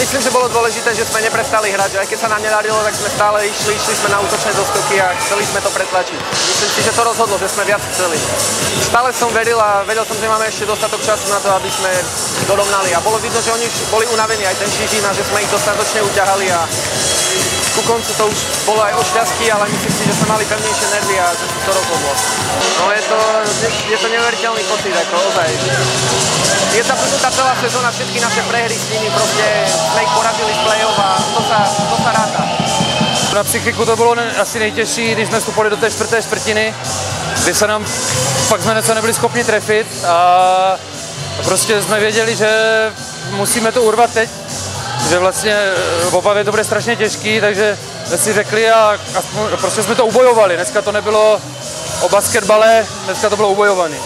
Myslím, že bolo dôležité, že sme neprestali hrať, že aj keď sa nám nedarilo, tak sme stále išli, išli sme na útočné doskoky a chceli sme to pretlačiť. Myslím si, že to rozhodlo, že sme viac chceli. Stále som veril a vedel som, že máme ešte dostatok času na to, aby sme dorovnali. A bolo vidno, že oni už boli unavení, aj ten Žižín, a že sme ich dostatočne uťahali a ku koncu to už bolo aj o šťastí, ale myslím si, že sme mali pevnejšie nervy a že to rozhodlo. No je to, je to neuveriteľný pocit, ako ozaj. Je zapnutá celá sezóna, všetky naše prehry s nimi, prostě sme ich porazili z play-off a to sa, to sa ráta. Na psychiku to bylo asi nejtěžší, když jsme vstupovali do té čtvrté čtvrtiny, kdy se nám fakt jsme něco nebyli schopni trefit a prostě jsme věděli, že musíme to urvat teď, že vlastně v Opavě to bude strašně těžký, takže jsme si řekli a aspoň, prostě jsme to ubojovali. Dneska to nebylo o basketbale, dneska to bylo ubojovaný.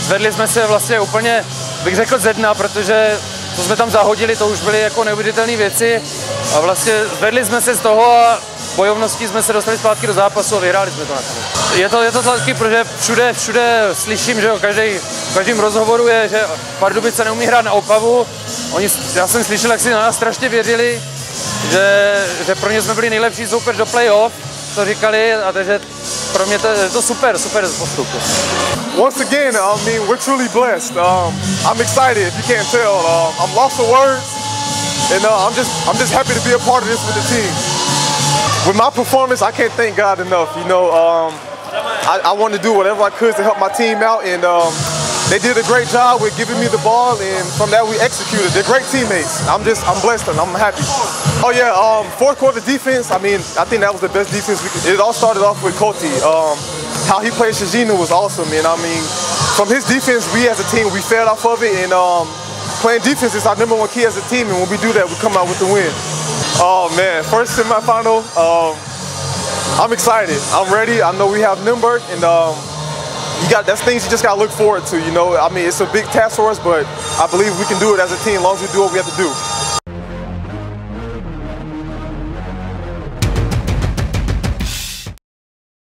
Zvedli jsme se vlastně úplně, bych řekl ze dna, protože to jsme tam zahodili, to už byly jako neuvěřitelné věci a vlastně zvedli jsme se z toho a bojovností jsme se dostali zpátky do zápasu a vyhráli jsme to nakonec. Je to, je to taky, protože všude, všude slyším, že každý, v každém rozhovoru je, že Pardubice neumí hrát na Opavu. Oni, já jsem slyšel, jak si na nás strašně věřili, že, že pro ně jsme byli nejlepší soupeř do playoff, to říkali, a takže pro to to super, super. Once again, I mean, we're truly blessed. Um, I'm excited, if you can't tell. Um, I'm lost for words, and uh, I'm just I'm just happy to be a part of this with the team. With my performance, I can't thank God enough. You know, um, I, I wanted to do whatever I could to help my team out, and um, they did a great job with giving me the ball, and from that we executed. They're great teammates. I'm just I'm blessed and I'm happy. Oh yeah, um, fourth quarter defense. I mean, I think that was the best defense. We could, it all started off with Coty. Um, how he played Shajina was awesome, and I mean, from his defense, we as a team we fed off of it, and um, playing defense is our number one key as a team, and when we do that, we come out with the win. Oh man, first semifinal. Um, I'm excited. I'm ready. I know we have Nürnberg, and um, you got that's things you just gotta look forward to. You know, I mean, it's a big task for us, but I believe we can do it as a team as long as we do what we have to do.